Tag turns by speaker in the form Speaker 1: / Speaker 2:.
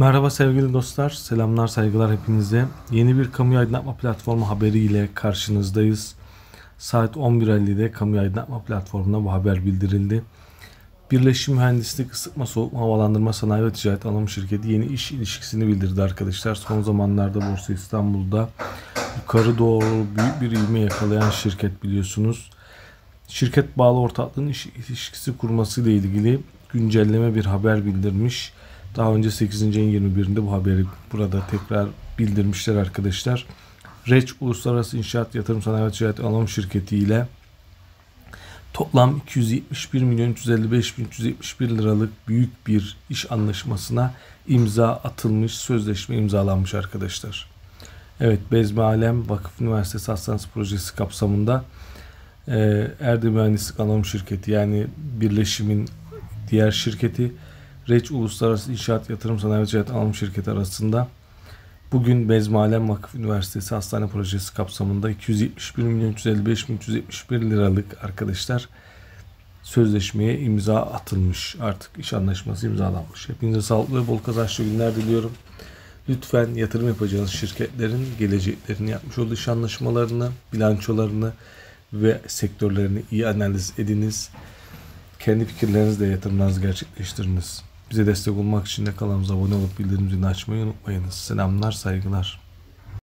Speaker 1: Merhaba sevgili dostlar, selamlar, saygılar hepinize. Yeni bir kamu aydınlatma platformu haberiyle karşınızdayız. Saat 11.50'de kamu aydınlatma platformuna bu haber bildirildi. Birleşim Mühendislik Isıtma Soğutma Havalandırma Sanayi ve Ticaret Anonim Şirketi yeni iş ilişkisini bildirdi arkadaşlar. Son zamanlarda Borsa İstanbul'da yukarı doğru büyük bir ivme yakalayan şirket biliyorsunuz. Şirket bağlı ortaklığın iş ilişkisi kurması ile ilgili güncelleme bir haber bildirmiş. Daha önce 8. ayın 21'inde bu haberi burada tekrar bildirmişler arkadaşlar. Reç Uluslararası İnşaat Yatırım Sanayi ve Ticaret Anonim Şirketi ile toplam 271 milyon 355 bin 371 liralık büyük bir iş anlaşmasına imza atılmış, sözleşme imzalanmış arkadaşlar. Evet, Bezmi Alem Vakıf Üniversitesi Hastanesi Projesi kapsamında e, Erdem Mühendislik Anonim Şirketi yani birleşimin diğer şirketi Reç Uluslararası İnşaat Yatırım Sanayi ve Ticaret Anonim Şirketi arasında bugün Bezmi Alem Vakıf Üniversitesi Hastane Projesi kapsamında 271 milyon 355 bin 371 liralık arkadaşlar sözleşmeye imza atılmış. Artık iş anlaşması imzalanmış. Hepinize sağlıklı ve bol kazançlı günler diliyorum. Lütfen yatırım yapacağınız şirketlerin geleceklerini yapmış olduğu iş anlaşmalarını, bilançolarını ve sektörlerini iyi analiz ediniz. Kendi fikirlerinizle yatırımlarınızı gerçekleştiriniz. Bize destek olmak için de kanalımıza abone olup bildirim zilini açmayı unutmayınız. Selamlar, saygılar.